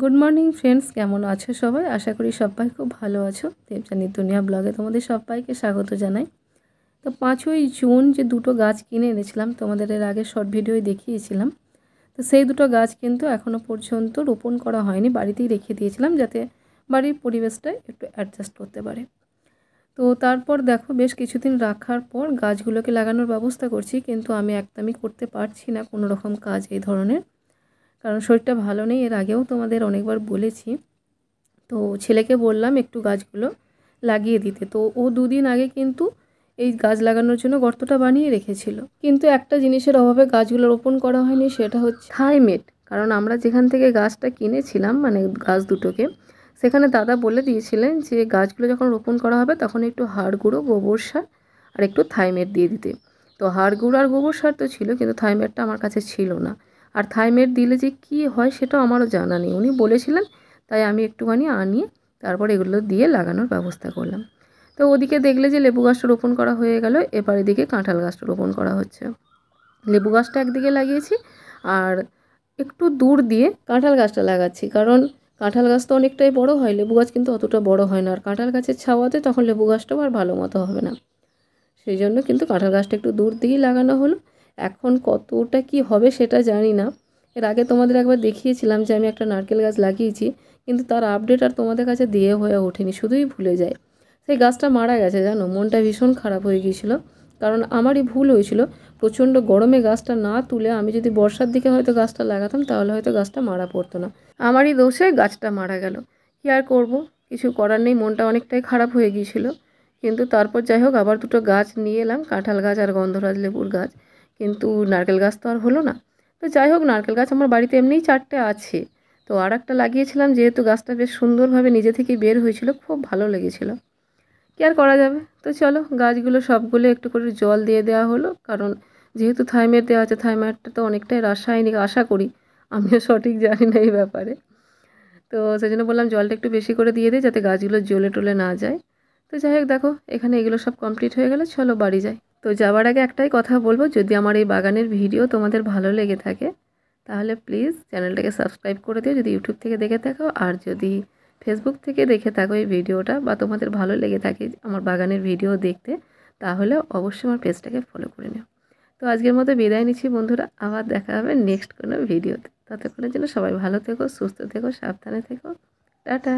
Good morning friends কেমন আছো সবাই? আশা করি সবাই খুব ভালো আছো। দেবজানি দুনিয়া ব্লগে তোমাদের সবাইকে স্বাগত জানাই। তো পাঁচই জুন যে দুটো গাছ কিনে এনেছিলাম, তোমাদের এর আগে শর্ট ভিডিওই দেখিয়েছিলাম। তো সেই দুটো গাছ কিন্তু এখনও পর্যন্ত রোপণ করা হয়নি, বাড়িতেই রেখে দিয়েছিলাম যাতে বাড়ির পরিবেশটা একটু অ্যাডজাস্ট করতে পারে। তো তারপর দেখো, বেশ কিছুদিন রাখার পর গাছগুলোকে লাগানোর ব্যবস্থা করছি, কিন্তু আমি একদমই করতে পারছি না কোনো রকম কাজ এই ধরনের। কারণ শরীরটা ভালো নেই, এর আগেও তোমাদের অনেকবার বলেছি। তো ছেলেকে বললাম একটু গাছগুলো লাগিয়ে দিতে। তো ও দুদিন আগে কিন্তু এই গাছ লাগানোর জন্য গর্তটা বানিয়ে রেখেছিল। কিন্তু একটা জিনিসের অভাবে গাছগুলো রোপণ করা হয়নি, সেটা হচ্ছে থাইমেট কারণ আমরা যেখান থেকে গাছটা কিনেছিলাম মানে গাছ দুটোকে, সেখানে দাদা বলে দিয়েছিলেন যে গাছগুলো যখন রোপণ করা হবে তখন একটু হাড় গুঁড়ো, গোবর সার আর একটু থাইমেট দিয়ে দিতে। তো হাড় গুঁড়ো আর গোবর সার তো ছিল, কিন্তু থাইমেটটা আমার কাছে ছিল না। আর থাইমেট দিলে যে কী হয় সেটাও আমারও জানা নেই। উনি বলেছিলেন, তাই আমি একটুখানি আনিয়ে তারপর এগুলো দিয়ে লাগানোর ব্যবস্থা করলাম। তো ওদিকে দেখলে যে লেবু গাছটা রোপণ করা হয়ে গেল এবার এদিকে কাঁঠাল গাছটা রোপণ করা হচ্ছে। লেবু গাছটা একদিকে লাগিয়েছি আর একটু দূর দিয়ে কাঁঠাল গাছটা লাগাচ্ছি, কারণ কাঁঠাল গাছ তো অনেকটাই বড় হয়, লেবু গাছ কিন্তু অতটা বড় হয় না। আর কাঁঠাল গাছের ছাওয়াতে তখন লেবু গাছটাও আর ভালো মতো হবে না। সেই জন্য কিন্তু কাঁঠাল গাছটা একটু দূর দিয়েই লাগানো হলো। এখন কতটা কি হবে সেটা জানি না। এর আগে তোমাদের একবার দেখিয়েছিলাম যে আমি একটা নারকেল গাছ লাগিয়েছি, কিন্তু তার আপডেট আর তোমাদের কাছে দিয়ে হয়ে ওঠেনি, শুধুই ভুলে যায়। সেই গাছটা মারা গেছে, জানো? মনটা ভীষণ খারাপ হয়ে গিয়েছিল। কারণ আমারই ভুল হয়েছিল, প্রচণ্ড গরমে গাছটা না তুলে আমি যদি বর্ষার দিকে হয়তো গাছটা লাগাতাম, তাহলে হয়তো গাছটা মারা পড়তো না। আমারই দোষে গাছটা মারা গেল। কী আর করব? কিছু করার নেই, মনটা অনেকটাই খারাপ হয়ে গিয়েছিল। কিন্তু তারপর যাই হোক, আবার দুটো গাছ নিয়ে এলাম, কাঁঠাল গাছ আর গন্ধরাজ লেবুর গাছ। কিন্তু নারকেল গাছ তো আর হলো না। তো যাই হোক, নারকেল গাছ আমার বাড়িতে এমনিই চারটে আছে। তো আর একটা লাগিয়েছিলাম, যেহেতু গাছটা বেশ সুন্দরভাবে নিজে থেকে বের হয়েছিল, খুব ভালো লেগেছিলো। কী আর করা যাবে? তো চলো, গাছগুলো সবগুলো একটু করে জল দিয়ে দেওয়া হলো, কারণ যেহেতু থাইমেট দেওয়া আছে থাইমেটটা তো অনেকটাই রাসায়নিক, আশা করি। আমিও সঠিক জানি না এই ব্যাপারে। তো সেই জন্য বললাম, জলটা একটু বেশি করে দিয়ে দিই যাতে গাছগুলো জ্বলে টলে না যায়। তো যাই হোক, দেখো, এখানে এগুলো সব কমপ্লিট হয়ে গেলে, চলো বাড়ি যাই। তো যাওয়ার আগে একটাই কথা বলব, যদি আমার এই বাগানের ভিডিও তোমাদের ভালো লেগে থাকে, তাহলে প্লিজ চ্যানেলটাকে সাবস্ক্রাইব করে দিও, যদি ইউটিউব থেকে দেখে থাকো, আর যদি ফেসবুক থেকে দেখে থাকো এই ভিডিওটা বা তোমাদের ভালো লেগে থাকে আমার বাগানের ভিডিও দেখতে, তাহলে অবশ্যই আমার পেজটাকে ফলো করে নিও। তো আজকের মতো বিদায় নিচ্ছি বন্ধুরা, আবার দেখা হবে নেক্সট কোনো ভিডিওতে। ততক্ষণের জন্য সবাই ভালো থেকো, সুস্থ থেকো, সাবধানে থেকো। টাটা!